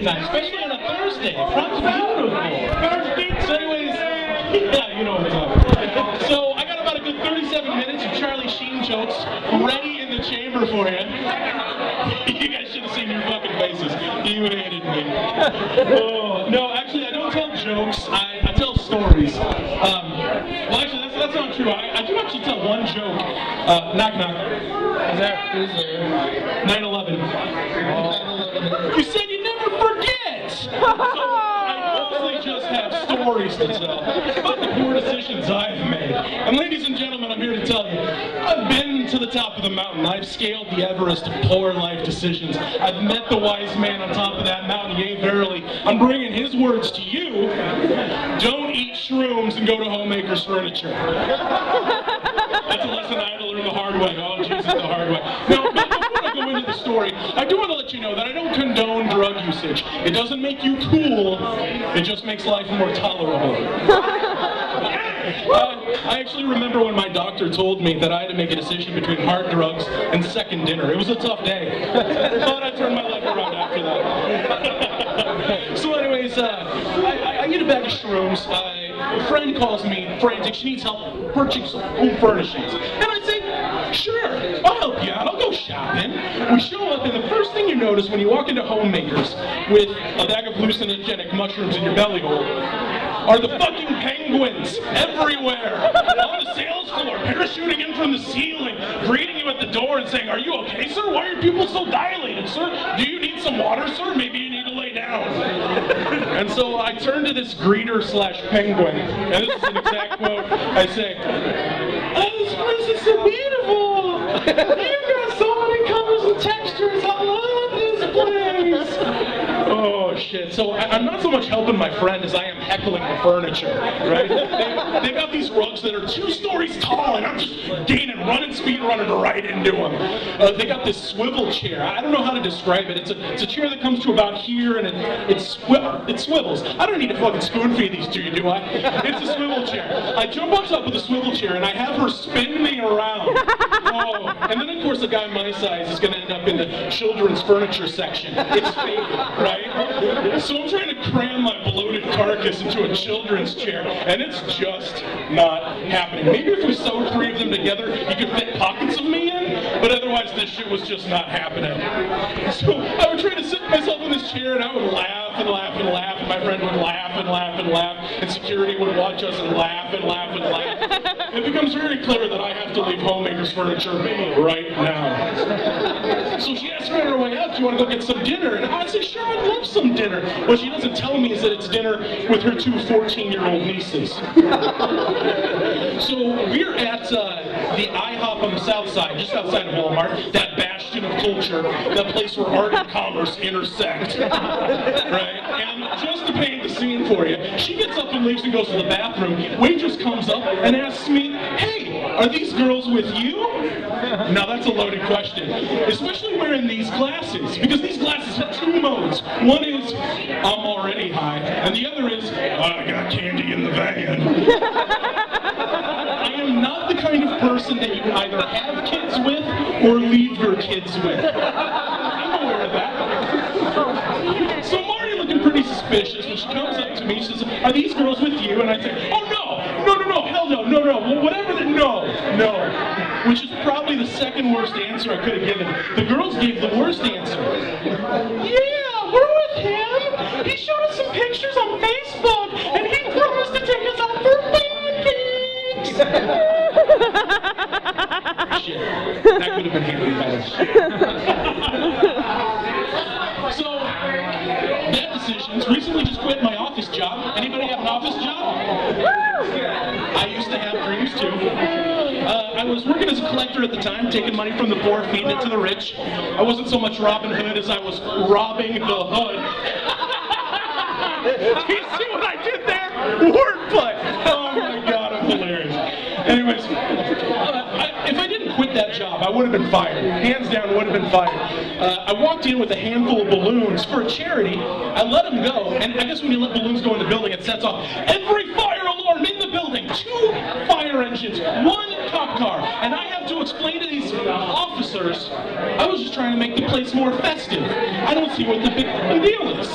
tonight, especially on a Thursday. Front's beautiful. So anyways, yeah, you know what's up. So I got about a good 37 minutes of Charlie Sheen jokes ready in the chamber for you. You guys should have seen your fucking faces. You hated me. Oh, no, actually, I don't tell jokes. I, I tell stories. Um, well, actually, that's, that's not true. I, I do actually tell one joke. Uh, knock, knock. Is that who's there? 9-11. You said you never forget! So I mostly just have stories to tell about the poor decisions I've made. And ladies and gentlemen, I'm here to tell you, I've been to the top of the mountain. I've scaled the Everest of poor life decisions. I've met the wise man on top of that mountain, yea verily. I'm bringing his words to you. Don't eat shrooms and go to Homemaker's Furniture. That's a lesson I had to learn the hard way. Oh, Jesus, the hard way. Now, before I go into the story, I do want let you know that I don't condone drug usage. It doesn't make you cool. It just makes life more tolerable. Uh, I actually remember when my doctor told me that I had to make a decision between hard drugs and second dinner. It was a tough day. but I turned my life around after that. so anyways, uh, I, I, get a bag of shrooms. Uh, a friend calls me frantic. She needs help purchasing some home furnishings. And I sure, I'll help you out. I'll go shopping. We show up, and the first thing you notice when you walk into Homemakers with a bag of hallucinogenic mushrooms in your belly hole are the fucking penguins everywhere on the sales floor, parachuting in from the ceiling, greeting you at the door and saying, Are you okay, sir? Why are your pupils so dilated, sir? Do you need some water, sir? Maybe you need to lay down. And so I turn to this greeter slash penguin, and this is an exact quote. I say, Oh, this is so! You've got so many colors and textures. I love this place! Oh shit! So I, I'm not so much helping my friend as I am heckling the furniture. Right? They, they've got these rugs that are two stories tall, and I'm just gaining running speed, running right into them. Uh, they got this swivel chair. I don't know how to describe it. It's a, it's a chair that comes to about here, and it it, swi- it swivels. I don't need to fucking spoon feed these to you, do I? It's a swivel chair. I jump on top of the swivel chair, and I have her spin me around. Oh, and then of course a guy my size is going to end up in the children's furniture section. It's faded, right? So I'm trying to cram my bloated carcass into a children's chair, and it's just not happening. Maybe if we sewed three of them together, you could fit pockets of me in, but otherwise this shit was just not happening. So I would try to sit myself in this chair, and I would laugh and laugh and laugh, and my friend would laugh and laugh and laugh, and security would watch us and laugh and laugh and laugh. It becomes very clear that I have to leave Homemakers Furniture right now. So she asked me on her way out, do you want to go get some dinner? And I say, sure, I'd love some dinner. What she doesn't tell me is that it's dinner with her two 14-year-old nieces. So we're at uh, the IHOP on the south side, just outside of Walmart, that bastion of culture, that place where art and commerce intersect. right? And just to paint the scene for you, she gets up and leaves and goes to the bathroom. Waitress comes up and asks me, hey, are these girls with you? Now that's a loaded question, especially wearing these glasses, because these glasses two modes. One is, I'm already high, and the other is, I got candy in the van. I am not the kind of person that you can either have kids with or leave your kids with. I'm aware of that. So Marty looking pretty suspicious when she comes up to me. She says, "Are these girls with you?" And I say, "Oh no, no, no, no, hell no, no, no, whatever. The, no, no." Which is probably the second worst answer I could have given. The girls gave the worst answer. Yeah, we're with him. He showed us some pictures on Facebook, and he promised to take us out for pancakes. Shit, that could have been handled better. was working as a collector at the time, taking money from the poor, feeding it to the rich. I wasn't so much Robin Hood as I was robbing the hood. You see what I did there? Wordplay. Oh my god, I'm hilarious. Anyways, uh, if I didn't quit that job, I would have been fired. Hands down, would have been fired. Uh, I walked in with a handful of balloons for a charity. I let them go, and I guess when you let balloons go in the building, it sets off every fire two fire engines, one cop car, and I have to explain to these officers, I was just trying to make the place more festive. I don't see what the big deal is.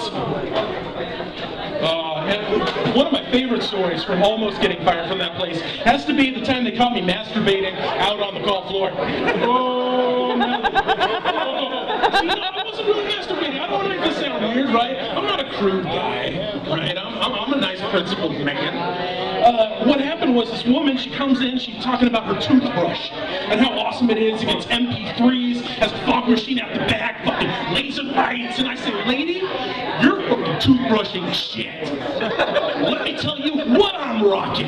Uh, one of my favorite stories from almost getting fired from that place has to be the time they caught me masturbating out on the call floor. Oh, oh no. Oh. See, no, I wasn't really masturbating. I don't want to make this sound weird, right? I'm a crude guy, right? I'm, I'm, I'm a nice principled man. Uh, what happened was this woman, she comes in, she's talking about her toothbrush and how awesome it is. It gets MP3s, has a fog machine out the back, fucking laser lights. And I say, lady, you're fucking toothbrushing shit. Let me tell you what I'm rocking.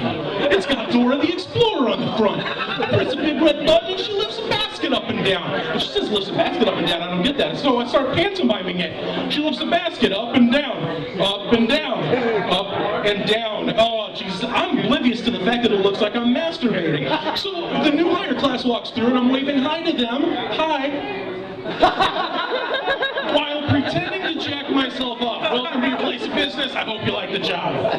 It's got Dora the Explorer on the front. Press a big red button lifts a basket up and down. And she says lifts the basket up and down. I don't get that. So I start pantomiming it. She lifts the basket up and down, up and down, up and down. Oh, Jesus. I'm oblivious to the fact that it looks like I'm masturbating. So the new hire class walks through and I'm waving hi to them. Hi. While pretending to jack myself off. Welcome to your place of business. I hope you like the job.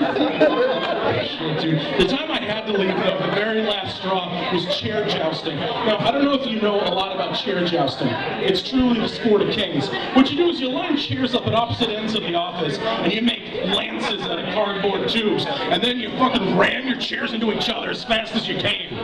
Dude. The time I had to leave, though, the very last straw was chair jousting. Now, I don't know if you know a lot about chair jousting. It's truly the sport of kings. What you do is you line chairs up at opposite ends of the office, and you make lances out of cardboard tubes, and then you fucking ram your chairs into each other as fast as you can.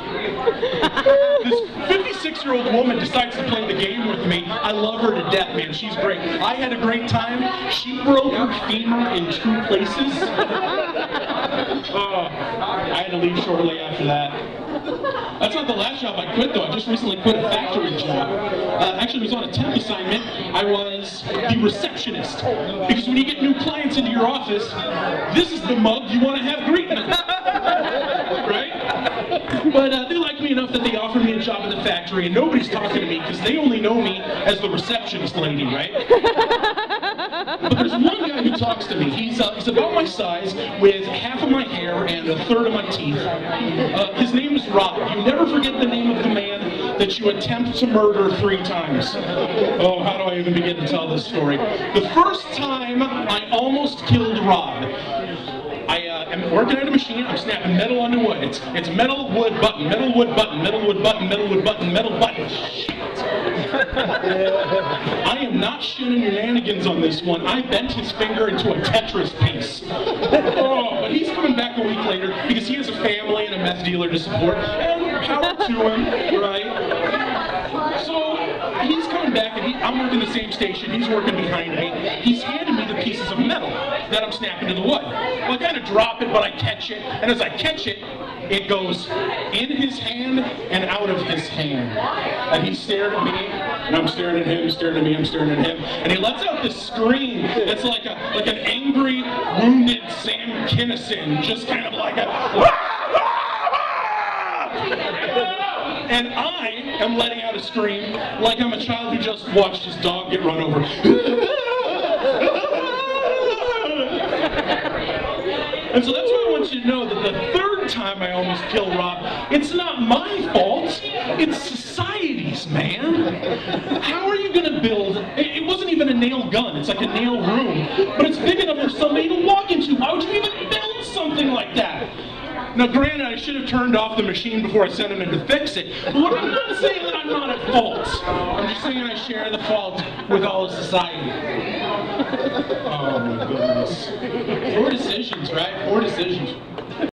This 56 year old woman decides to play the game with me. I love her to death, man. She's great. I had a great time. She broke her femur in two places. Oh, I had to leave shortly after that. That's not the last job I quit, though. I just recently quit a factory job. Uh, actually, it was on a temp assignment. I was the receptionist. Because when you get new clients into your office, this is the mug you want to have greeting them. right? But uh, they liked me enough that they offered me a job in the factory, and nobody's talking to me because they only know me as the receptionist lady, right? But there's one guy who talks to me. He's, uh, he's about my size, with half of my hair and a third of my teeth. Uh, his name is Rob. You never forget the name of the man that you attempt to murder three times. Oh, how do I even begin to tell this story? The first time I almost killed Rob, I uh, am working at a machine. I'm snapping metal onto wood. It's it's metal wood button, metal wood button, metal wood button, metal wood button, metal button. Not shooting shenanigans on this one. I bent his finger into a Tetris piece. Oh, but he's coming back a week later because he has a family and a meth dealer to support. And power to him, right? So he's coming back, and he, I'm working the same station. He's working behind me. He's handing me the pieces of metal that I'm snapping to the wood. Well, I kind of drop it, but I catch it, and as I catch it, it goes in his hand and out of his hand. And he staring at me, and I'm staring at him, staring at me, I'm staring at him, and he lets out this scream that's like a like an angry, wounded Sam Kinison, just kind of like a. Ah, ah, ah, and I am letting out a scream like I'm a child who just watched his dog get run over. And so that's why I want you to know that the third time I almost killed Rob, it's not my fault. It's society's, man. How are you going to build? It, wasn't even a nail gun. It's like a nail room, but it's big enough for somebody to walk into. Why would you even build something like that? Now, granted, I should have turned off the machine before I sent him in to fix it. But I'm not saying that I'm not at fault. I'm just saying I share the fault with all of society. Oh my goodness. Poor decisions, right? Poor decisions.